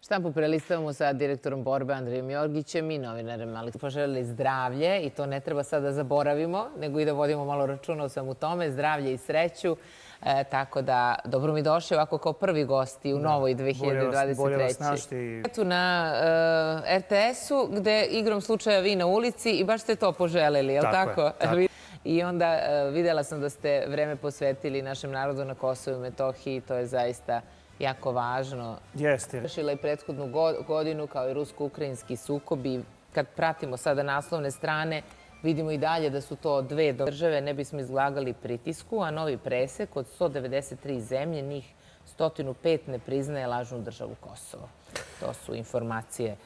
Štampu prelistavamo sa direktorom borbe Andrijom Jorgićem i novinarem Ali poželjeli zdravlje i to ne treba sad da zaboravimo, nego i da vodimo malo računa sam u tome, zdravlje i sreću. E, tako da, dobro mi došli ovako kao prvi gosti u novoj 2023. Bolje vas našti. Tu na e, RTS-u gde igrom slučaja vi na ulici i baš ste to poželeli, je li tako? Tako je, tako. I onda e, videla sam da ste vreme posvetili našem narodu na Kosovu i Metohiji, to je zaista jako važno. Jeste. Vršila i prethodnu godinu kao i rusko-ukrajinski sukobi. Kad pratimo sada naslovne strane, vidimo i dalje da su to dve države, ne bismo izlagali pritisku, a novi presek od 193 zemlje, njih 105 ne priznaje lažnu državu Kosovo. To su informacije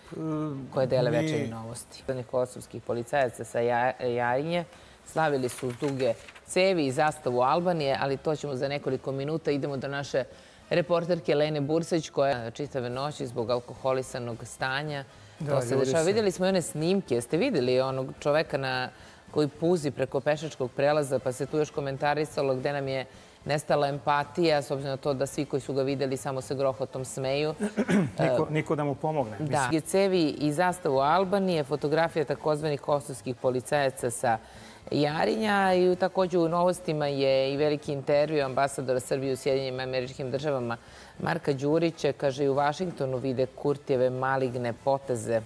koje dele večeri novosti. Kosovskih policajaca sa Jarinje slavili su duge cevi i zastavu Albanije, ali to ćemo za nekoliko minuta. Idemo do naše reporterke Lene Bursać koja čitave noći zbog alkoholisanog stanja. Da, to se dešava. Videli smo i one snimke. Jeste videli onog čoveka na, koji puzi preko pešačkog prelaza pa se tu još komentarisalo gde nam je nestala empatija, s obzirom na to da svi koji su ga videli samo se grohotom smeju. niko, niko da mu pomogne. Da. Cevi i zastavu Albanije, fotografija takozvanih kosovskih policajaca sa Jarinja i takođe u novostima je i veliki intervju ambasadora Srbije u Sjedinjim američkim državama Marka Đurića. Kaže i u Vašingtonu vide Kurtijeve maligne poteze.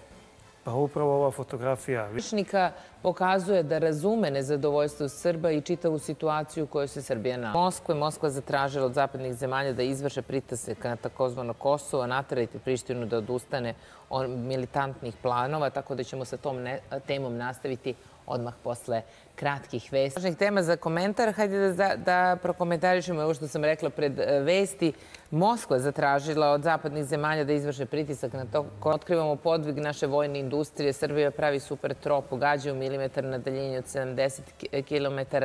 Pa upravo ova fotografija... Višnika pokazuje da razume nezadovoljstvo Srba i čitavu situaciju u kojoj se Srbija nalazi. Moskva je Moskva zatražila od zapadnih zemalja da izvrše pritisak na takozvano Kosovo, naterajte Prištinu da odustane od militantnih planova, tako da ćemo sa tom temom nastaviti odmah posle kratkih vesti. Važnih tema za komentar. Hajde da, da prokomentarišemo ovo što sam rekla pred e, vesti. Moskva zatražila od zapadnih zemalja da izvrše pritisak na to. Otkrivamo podvig naše vojne industrije. Srbija pravi super trop, pogađa u milimetar na daljini od 70 km.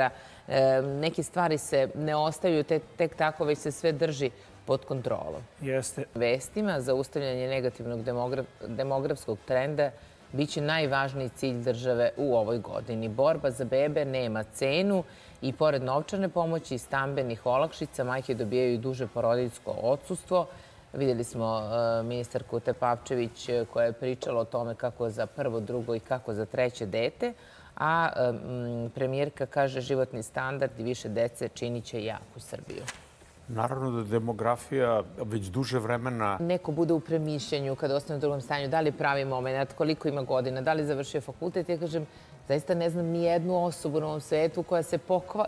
E, neke stvari se ne ostaju te, tek tako, već se sve drži pod kontrolom. Jeste. Vestima za ustavljanje negativnog demograf, demografskog trenda biće najvažniji cilj države u ovoj godini. Borba za bebe nema cenu i pored novčane pomoći i stambenih olakšica majke dobijaju duže porodiljsko odsustvo. Videli smo uh, ministarku Tepavčević uh, koja je pričala o tome kako za prvo, drugo i kako za treće dete, a premijerka kaže životni standard i više dece činit će jaku Srbiju. Naravno da demografija već duže vremena... Neko bude u premišljenju kada ostane u drugom stanju, da li pravi moment, koliko ima godina, da li završio fakultet. Ja kažem, zaista ne znam ni jednu osobu na ovom svetu koja se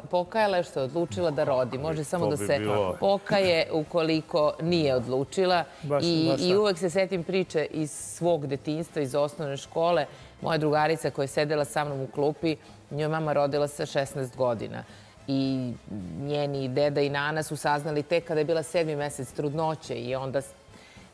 pokajala što je odlučila da rodi. Može samo da se pokaje ukoliko nije odlučila. I, I uvek se setim priče iz svog detinstva, iz osnovne škole. Moja drugarica koja je sedela sa mnom u klupi, njoj mama rodila sa 16 godina i njeni deda i nana su saznali tek kada je bila sedmi mesec trudnoće i onda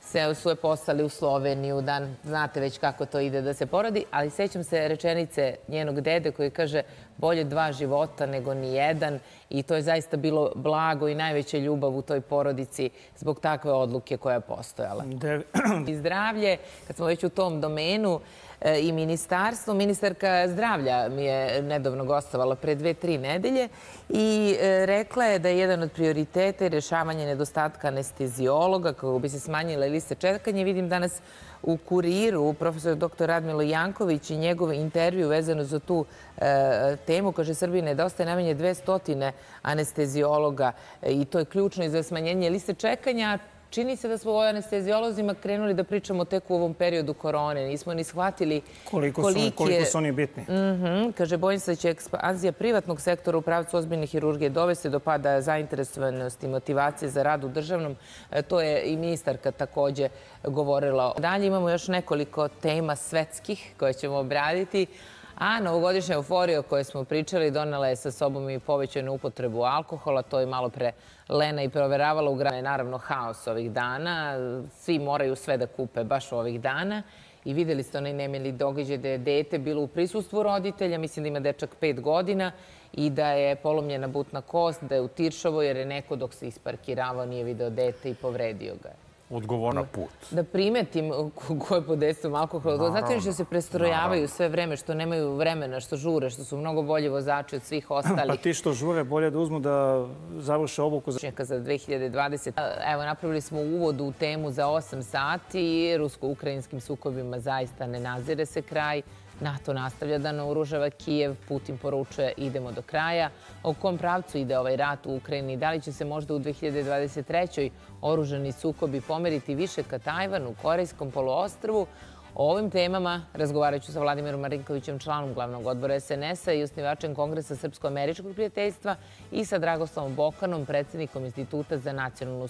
se su je poslali u Sloveniju, da znate već kako to ide da se porodi, ali sećam se rečenice njenog dede koji kaže bolje dva života nego ni jedan i to je zaista bilo blago i najveća ljubav u toj porodici zbog takve odluke koja je postojala. I zdravlje, kad smo već u tom domenu, E, i ministarstvo. Ministarka zdravlja mi je nedavno gostovala pre dve, tri nedelje i e, rekla je da je jedan od prioriteta rešavanje nedostatka anestezijologa kako bi se smanjile liste čekanja. Vidim danas u kuriru profesor dr. Radmilo Janković i njegov intervju vezano za tu e, temu. Kaže, Srbiji nedostaje najmanje 200 anestezijologa i to je ključno i za smanjenje liste čekanja. Čini se da smo o anestezijolozima krenuli da pričamo tek u ovom periodu korone. Nismo ni shvatili koliko, su, koliko su oni bitni. Mm Kaže, bojim se da će ekspanzija privatnog sektora u pravcu ozbiljne hirurgije dovesti do pada zainteresovanosti i motivacije za rad u državnom. E, to je i ministarka takođe govorila. Dalje imamo još nekoliko tema svetskih koje ćemo obraditi. A novogodišnja euforija o kojoj smo pričali donela je sa sobom i povećanu upotrebu alkohola. To je malo pre Lena i proveravala u grane. Naravno, haos ovih dana. Svi moraju sve da kupe baš ovih dana. I videli ste onaj nemili događaj da je dete bilo u prisustvu roditelja. Mislim da ima dečak pet godina i da je polomljena butna kost, da je u Tiršovoj jer je neko dok se isparkiravao nije video dete i povredio ga. Odgovor put. Da primetim ko je pod dejstvom alkohola. Znate što se prestrojavaju sve vreme, što nemaju vremena, što žure, što su mnogo bolji vozači od svih ostalih. Pa ti što žure, bolje da uzmu da završe obuku. Za 2020. Evo, napravili smo uvod u temu za 8 sati. Rusko-ukrajinskim sukobima zaista ne nazire se kraj. NATO nastavlja da naoružava Kijev, Putin poručuje idemo do kraja. O kom pravcu ide ovaj rat u Ukrajini? Da li će se možda u 2023. oružani sukobi pomeriti više ka Tajvanu, Korejskom poluostrvu? O ovim temama razgovarat ću sa Vladimirom Marinkovićem, članom glavnog odbora SNS-a i osnivačem Kongresa Srpsko-američkog prijateljstva i sa Dragoslavom Bokanom, predsjednikom Instituta za nacionalnu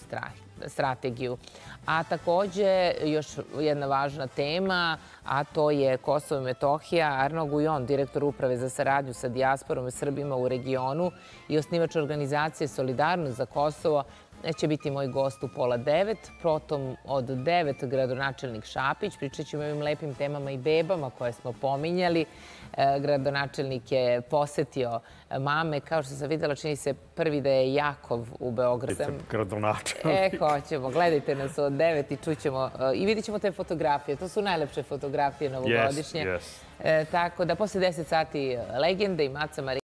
strategiju. A takođe, još jedna važna tema, a to je Kosovo i Metohija. Arno Gujon, direktor Uprave za saradnju sa dijasporom i Srbima u regionu i osnivač organizacije Solidarnost za Kosovo, će biti moj gost u pola devet, potom od devet gradonačelnik Šapić. Pričat ćemo o ovim lepim temama i bebama koje smo pominjali. E, gradonačelnik je posetio mame. Kao što sam videla, čini se prvi da je Jakov u Beogradu. Gradonačelnik. E, hoćemo. Gledajte nas od devet i čućemo e, i vidit ćemo te fotografije. To su najlepše fotografije novogodišnje. Yes, yes. E, tako da posle deset sati legende i Maca Marija